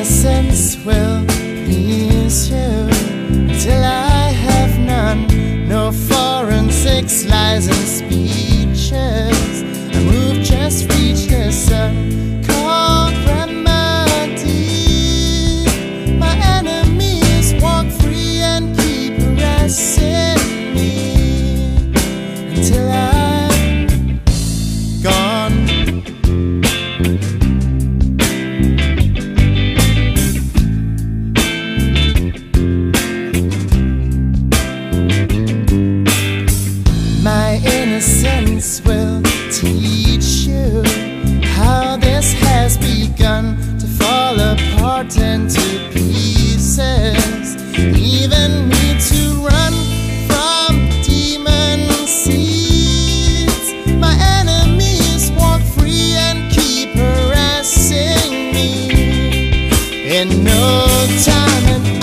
innocence will miss you till I have none. No forensics lies and speed. will teach you how this has begun to fall apart into pieces. Even me to run from demon seeds. My enemies walk free and keep harassing me. In no time,